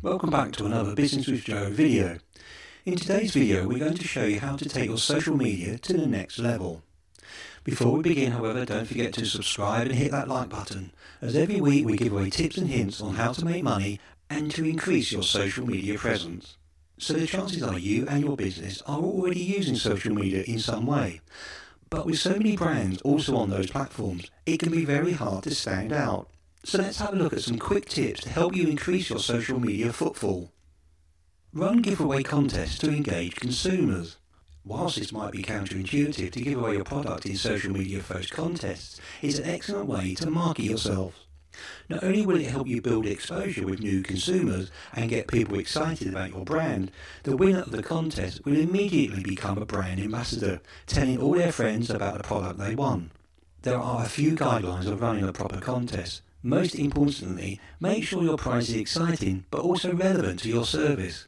Welcome back to another Business with Joe video. In today's video we're going to show you how to take your social media to the next level. Before we begin however don't forget to subscribe and hit that like button as every week we give away tips and hints on how to make money and to increase your social media presence. So the chances are you and your business are already using social media in some way. But with so many brands also on those platforms, it can be very hard to stand out. So let's have a look at some quick tips to help you increase your social media footfall. Run giveaway contests to engage consumers. Whilst this might be counterintuitive to give away your product in social media first contests, it's an excellent way to market yourself. Not only will it help you build exposure with new consumers and get people excited about your brand, the winner of the contest will immediately become a brand ambassador, telling all their friends about the product they won. There are a few guidelines of running a proper contest, most importantly, make sure your prize is exciting but also relevant to your service.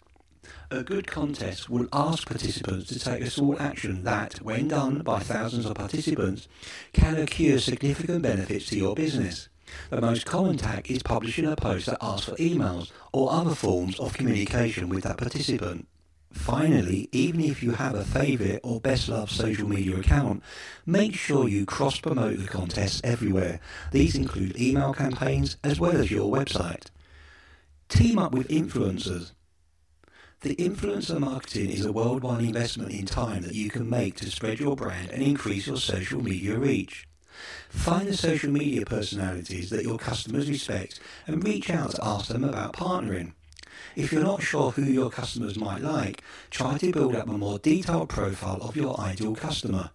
A good contest will ask participants to take a small action that, when done by thousands of participants, can accrue significant benefits to your business. The most common tack is publishing a post that asks for emails or other forms of communication with that participant. Finally, even if you have a favourite or best loved social media account, make sure you cross promote the contests everywhere. These include email campaigns as well as your website. Team up with influencers. The influencer marketing is a worldwide investment in time that you can make to spread your brand and increase your social media reach. Find the social media personalities that your customers respect and reach out to ask them about partnering. If you're not sure who your customers might like, try to build up a more detailed profile of your ideal customer.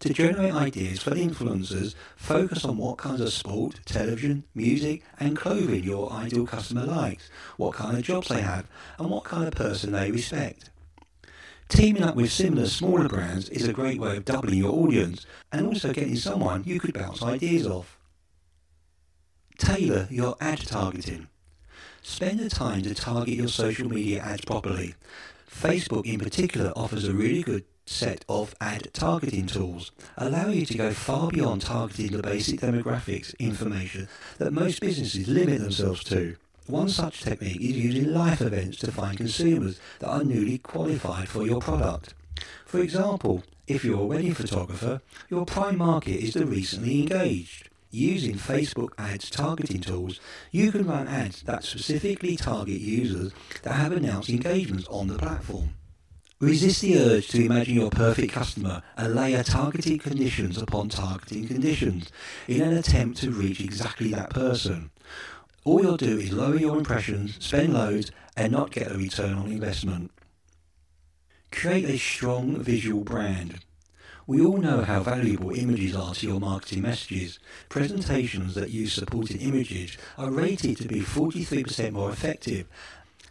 To generate ideas for influencers, focus on what kinds of sport, television, music and clothing your ideal customer likes, what kind of jobs they have and what kind of person they respect. Teaming up with similar smaller brands is a great way of doubling your audience and also getting someone you could bounce ideas off. Tailor your ad targeting. Spend the time to target your social media ads properly. Facebook in particular offers a really good set of ad targeting tools, allow you to go far beyond targeting the basic demographics information that most businesses limit themselves to. One such technique is using life events to find consumers that are newly qualified for your product. For example, if you're a wedding photographer, your prime market is the recently engaged. Using Facebook ads targeting tools, you can run ads that specifically target users that have announced engagements on the platform. Resist the urge to imagine your perfect customer and layer targeted conditions upon targeting conditions in an attempt to reach exactly that person. All you'll do is lower your impressions, spend loads, and not get a return on investment. Create a strong visual brand. We all know how valuable images are to your marketing messages. Presentations that use supporting images are rated to be 43% more effective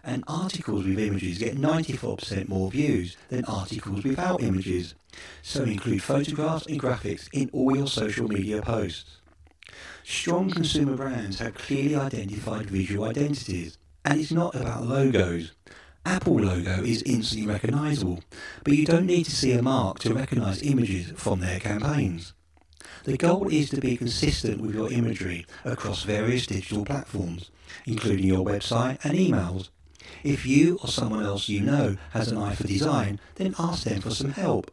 and articles with images get 94% more views than articles without images. So include photographs and graphics in all your social media posts. Strong consumer brands have clearly identified visual identities, and it's not about logos. Apple logo is instantly recognizable, but you don't need to see a mark to recognize images from their campaigns. The goal is to be consistent with your imagery across various digital platforms, including your website and emails. If you or someone else you know has an eye for design, then ask them for some help.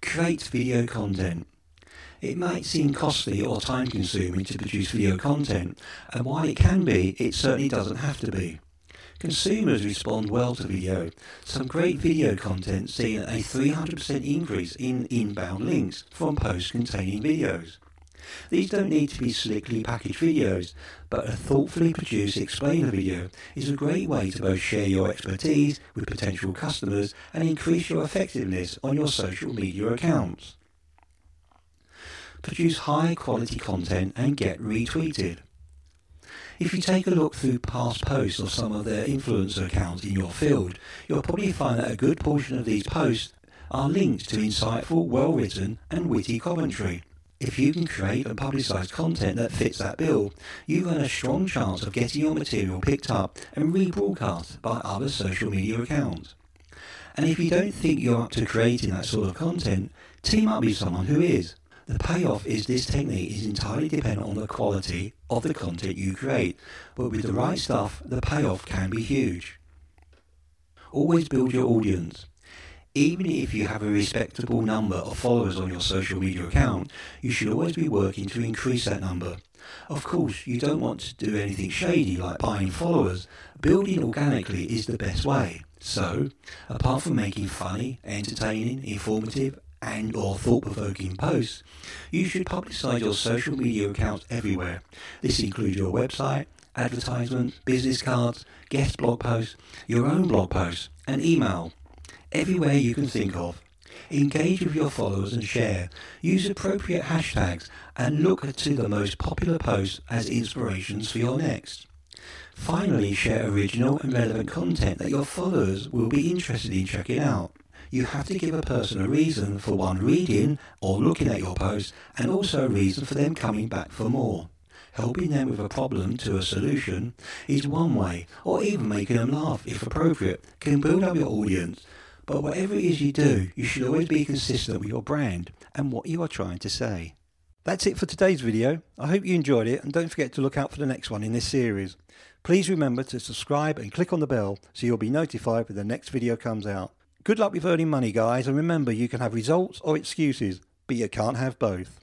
Create video content. It might seem costly or time consuming to produce video content, and while it can be, it certainly doesn't have to be. Consumers respond well to video. Some great video content seeing a 300% increase in inbound links from posts containing videos. These don't need to be slickly packaged videos, but a thoughtfully produced explainer video is a great way to both share your expertise with potential customers and increase your effectiveness on your social media accounts. Produce high quality content and get retweeted. If you take a look through past posts of some of their influencer accounts in your field, you'll probably find that a good portion of these posts are linked to insightful, well-written and witty commentary. If you can create and publicise content that fits that bill, you've run a strong chance of getting your material picked up and rebroadcast by other social media accounts. And if you don't think you're up to creating that sort of content, team up with someone who is. The payoff is this technique is entirely dependent on the quality of the content you create, but with the right stuff, the payoff can be huge. Always build your audience. Even if you have a respectable number of followers on your social media account, you should always be working to increase that number. Of course, you don't want to do anything shady like buying followers. Building organically is the best way. So, apart from making funny, entertaining, informative, and or thought-provoking posts, you should publicize your social media accounts everywhere. This includes your website, advertisements, business cards, guest blog posts, your own blog posts, and email. Everywhere you can think of. Engage with your followers and share. Use appropriate hashtags and look to the most popular posts as inspirations for your next. Finally, share original and relevant content that your followers will be interested in checking out. You have to give a person a reason for one reading or looking at your post and also a reason for them coming back for more. Helping them with a problem to a solution is one way, or even making them laugh if appropriate, can build up your audience. But whatever it is you do, you should always be consistent with your brand and what you are trying to say. That's it for today's video. I hope you enjoyed it and don't forget to look out for the next one in this series. Please remember to subscribe and click on the bell so you'll be notified when the next video comes out. Good luck with earning money guys and remember you can have results or excuses, but you can't have both.